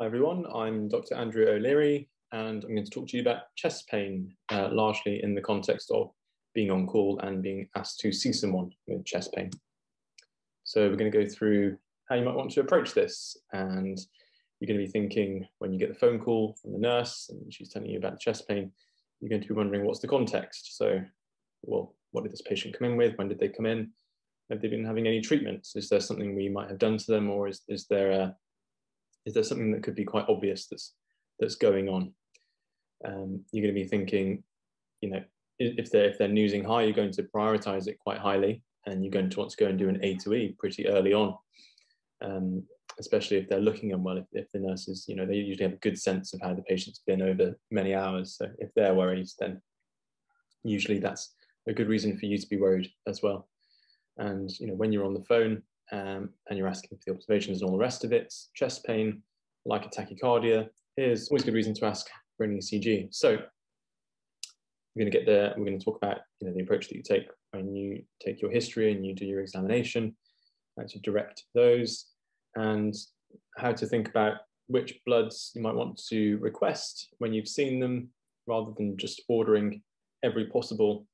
Hi everyone, I'm Dr. Andrew O'Leary and I'm going to talk to you about chest pain, uh, largely in the context of being on call and being asked to see someone with chest pain. So we're going to go through how you might want to approach this and you're going to be thinking when you get the phone call from the nurse and she's telling you about chest pain, you're going to be wondering what's the context. So, well, what did this patient come in with? When did they come in? Have they been having any treatments? Is there something we might have done to them or is, is there a is there something that could be quite obvious that's that's going on? Um, you're going to be thinking, you know, if they're if they're NEWSing high, you're going to prioritize it quite highly, and you're going to want to go and do an A to E pretty early on, um, especially if they're looking unwell. If, if the nurses, you know, they usually have a good sense of how the patient's been over many hours. So if they're worried, then usually that's a good reason for you to be worried as well. And you know, when you're on the phone, um, and you're asking for the observations and all the rest of it, chest pain, like a tachycardia, is always a good reason to ask for an ECG. So we're going to get there. We're going to talk about you know the approach that you take when you take your history and you do your examination, how to direct those, and how to think about which bloods you might want to request when you've seen them, rather than just ordering every possible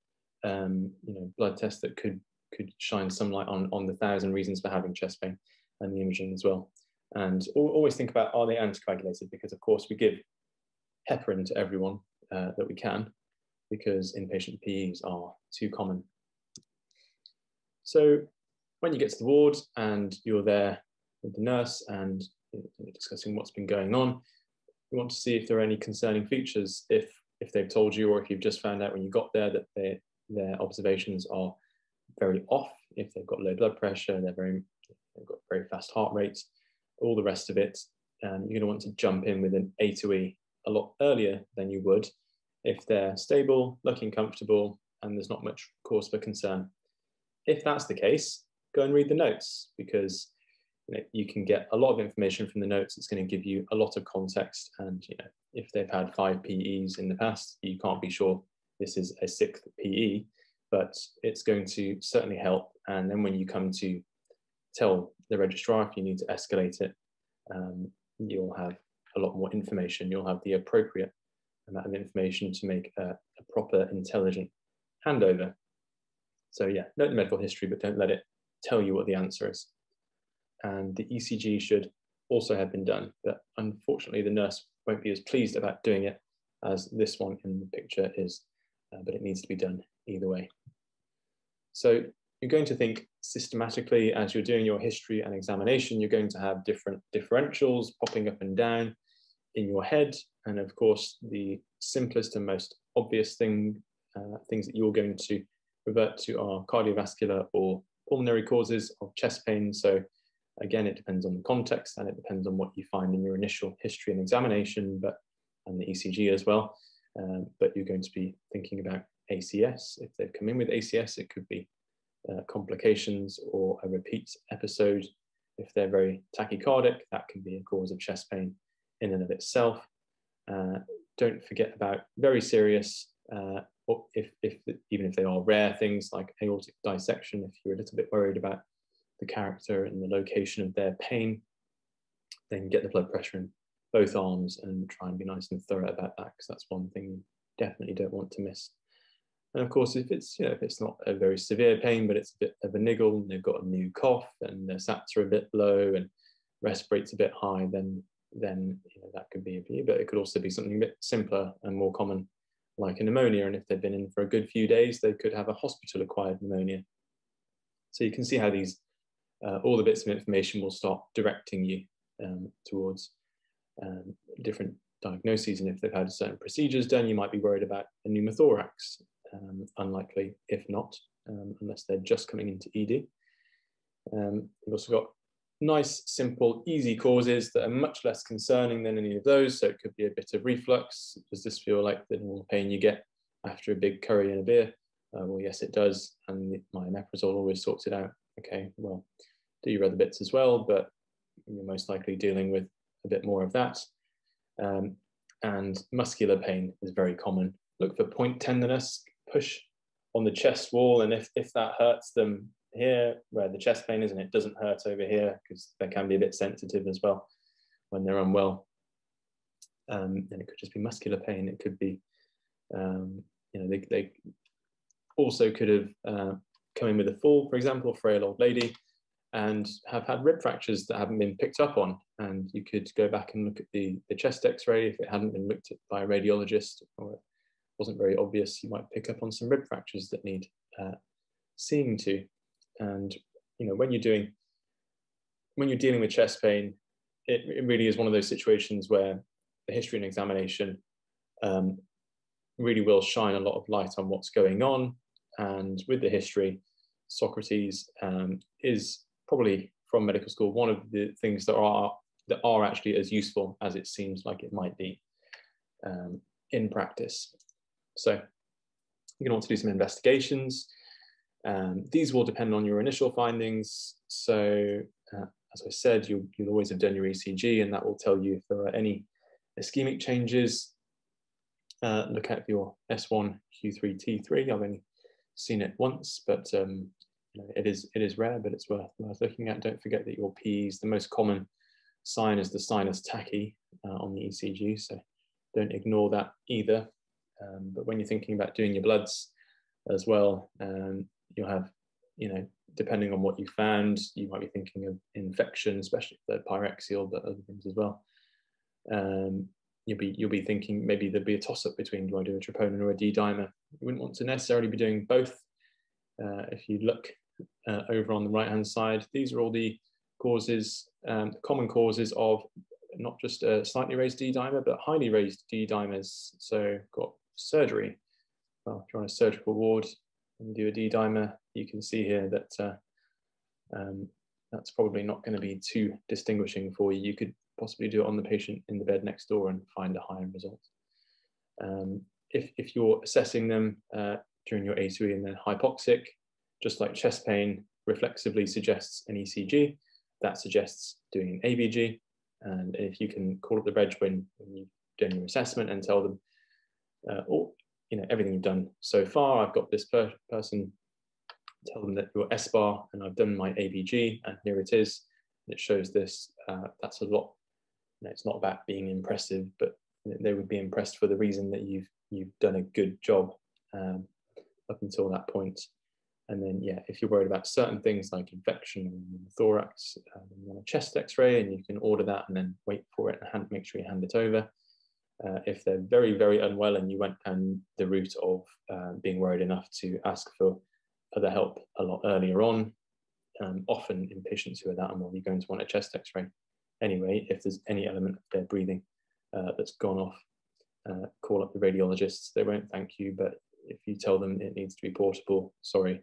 um, you know blood test that could could shine some light on, on the thousand reasons for having chest pain and the imaging as well. And always think about, are they anticoagulated? Because of course we give heparin to everyone uh, that we can because inpatient PEs are too common. So when you get to the ward and you're there with the nurse and discussing what's been going on, you want to see if there are any concerning features if if they've told you or if you've just found out when you got there that they, their observations are very off, if they've got low blood pressure, they're very, they've got very fast heart rates, all the rest of it, um, you're going to want to jump in with an A to E a lot earlier than you would if they're stable, looking comfortable, and there's not much cause for concern. If that's the case, go and read the notes because you, know, you can get a lot of information from the notes. It's going to give you a lot of context. And you know, if they've had five PEs in the past, you can't be sure this is a sixth PE but it's going to certainly help. And then when you come to tell the registrar if you need to escalate it, um, you'll have a lot more information. You'll have the appropriate amount of information to make a, a proper, intelligent handover. So yeah, note the medical history, but don't let it tell you what the answer is. And the ECG should also have been done, but unfortunately the nurse won't be as pleased about doing it as this one in the picture is, uh, but it needs to be done either way. So you're going to think systematically as you're doing your history and examination, you're going to have different differentials popping up and down in your head. And of course, the simplest and most obvious thing, uh, things that you're going to revert to are cardiovascular or pulmonary causes of chest pain. So again, it depends on the context and it depends on what you find in your initial history and examination, but and the ECG as well. Um, but you're going to be thinking about ACS. If they've come in with ACS, it could be uh, complications or a repeat episode. If they're very tachycardic, that can be a cause of chest pain in and of itself. Uh, don't forget about very serious, uh, if, if even if they are rare things like aortic dissection, if you're a little bit worried about the character and the location of their pain, then get the blood pressure in both arms and try and be nice and thorough about that because that's one thing you definitely don't want to miss. And of course, if it's you know if it's not a very severe pain, but it's a bit of a niggle, and they've got a new cough, and their SATs are a bit low, and respirate's a bit high, then then you know, that could be a view. But it could also be something a bit simpler and more common, like a pneumonia. And if they've been in for a good few days, they could have a hospital-acquired pneumonia. So you can see how these uh, all the bits of information will start directing you um, towards um, different diagnoses. And if they've had certain procedures done, you might be worried about a pneumothorax um, unlikely if not, um, unless they're just coming into ED. Um, we've also got nice, simple, easy causes that are much less concerning than any of those. So it could be a bit of reflux. Does this feel like the normal pain you get after a big curry and a beer? Uh, well, yes, it does. And my omeprazole always sorts it out. Okay, well, do your other bits as well, but you're most likely dealing with a bit more of that. Um, and muscular pain is very common. Look for point tenderness, push on the chest wall, and if, if that hurts them here, where the chest pain is, and it doesn't hurt over here, because they can be a bit sensitive as well when they're unwell, um, and it could just be muscular pain. It could be, um, you know, they, they also could have uh, come in with a fall, for example, frail old lady, and have had rib fractures that haven't been picked up on. And you could go back and look at the, the chest x-ray if it hadn't been looked at by a radiologist or wasn't very obvious, you might pick up on some rib fractures that need uh, seeing to. And, you know, when you're doing, when you're dealing with chest pain, it, it really is one of those situations where the history and examination um, really will shine a lot of light on what's going on. And with the history, Socrates um, is probably from medical school one of the things that are that are actually as useful as it seems like it might be um, in practice. So to want to do some investigations. Um, these will depend on your initial findings. So uh, as I said, you'll, you'll always have done your ECG and that will tell you if there are any ischemic changes. Uh, look at your S1, Q3, T3. I've only seen it once, but um, you know, it is it is rare, but it's worth, worth looking at. Don't forget that your PEs, the most common sign is the sinus tachy uh, on the ECG, so don't ignore that either. Um, but when you're thinking about doing your bloods as well, um, you'll have, you know, depending on what you found, you might be thinking of infection, especially the pyrexial, but other things as well. Um, you'll be you'll be thinking maybe there'd be a toss up between do I do a troponin or a D dimer. You wouldn't want to necessarily be doing both. Uh, if you look uh, over on the right hand side, these are all the causes, um, common causes of not just a slightly raised D dimer, but highly raised D dimers. So got surgery. Well, if you're on a surgical ward and do a D dimer, you can see here that uh, um, that's probably not going to be too distinguishing for you. You could possibly do it on the patient in the bed next door and find a higher result. Um, if, if you're assessing them uh, during your A2E and then hypoxic, just like chest pain reflexively suggests an ECG, that suggests doing an ABG. And if you can call up the reg when, when you've done your assessment and tell them, uh, or you know, everything you've done so far, I've got this per person, tell them that you're SBAR and I've done my ABG and here it is. It shows this, uh, that's a lot know, it's not about being impressive, but they would be impressed for the reason that you've you've done a good job um, up until that point. And then, yeah, if you're worried about certain things like infection in the thorax, you want a chest X-ray, and you can order that and then wait for it and hand, make sure you hand it over. Uh, if they're very, very unwell and you went down the route of uh, being worried enough to ask for other help a lot earlier on, um, often in patients who are that unwell, you're going to want a chest X-ray anyway, if there's any element of their breathing uh, that's gone off, uh, call up the radiologists. They won't thank you, but if you tell them it needs to be portable, sorry,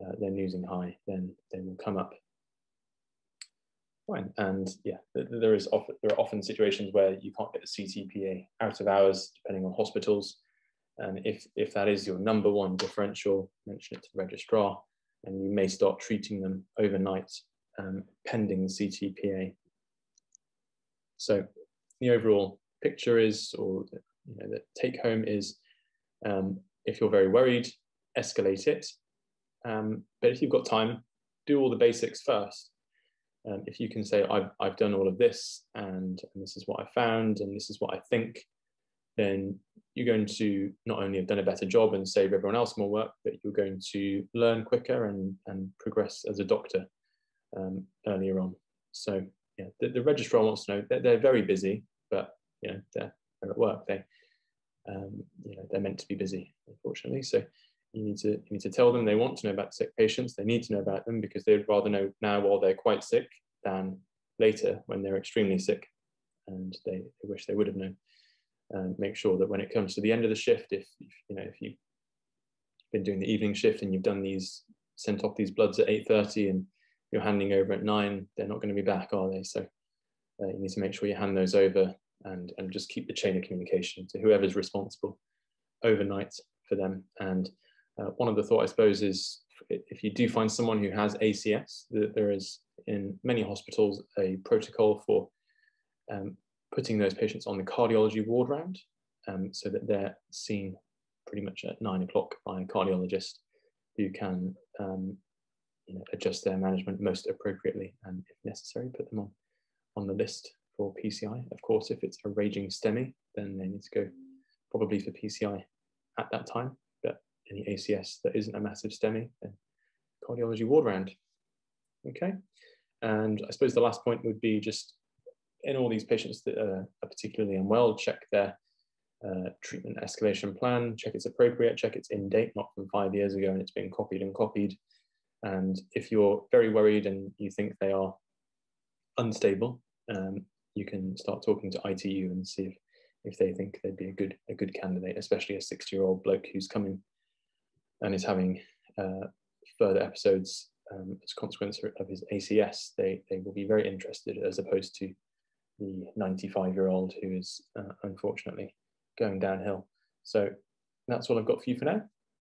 uh, they're losing high, then they will come up. Fine. And yeah, there is often, there are often situations where you can't get the CTPA out of hours, depending on hospitals. And if, if that is your number one differential, mention it to the registrar, and you may start treating them overnight um, pending CTPA so the overall picture is, or you know, the take home is, um, if you're very worried, escalate it. Um, but if you've got time, do all the basics first. Um, if you can say, I've, I've done all of this and, and this is what I found and this is what I think, then you're going to not only have done a better job and save everyone else more work, but you're going to learn quicker and, and progress as a doctor um, earlier on. So yeah, the, the registrar wants to know that they're very busy, but you know they're, they're at work. They um, you know they're meant to be busy, unfortunately. So you need to you need to tell them they want to know about sick patients. They need to know about them because they'd rather know now while they're quite sick than later when they're extremely sick, and they, they wish they would have known. And make sure that when it comes to the end of the shift, if, if you know if you've been doing the evening shift and you've done these sent off these bloods at 8:30 and you're handing over at nine, they're not going to be back, are they? So uh, you need to make sure you hand those over and, and just keep the chain of communication to whoever's responsible overnight for them. And uh, one of the thought, I suppose, is if you do find someone who has ACS, that there is in many hospitals a protocol for um, putting those patients on the cardiology ward round um, so that they're seen pretty much at nine o'clock by a cardiologist who can um, you know, adjust their management most appropriately and if necessary, put them on, on the list for PCI. Of course, if it's a raging STEMI, then they need to go probably for PCI at that time. Any ACS that isn't a massive STEMI, cardiology ward round. Okay. And I suppose the last point would be just in all these patients that are, particularly unwell, check their uh, treatment escalation plan, check it's appropriate, check it's in date, not from five years ago and it's been copied and copied. And if you're very worried and you think they are unstable, um, you can start talking to ITU and see if, if they think they'd be a good a good candidate, especially a 60 year old bloke who's coming and is having uh, further episodes um, as a consequence of his ACS. They, they will be very interested as opposed to the 95 year old who is uh, unfortunately going downhill. So that's all I've got for you for now.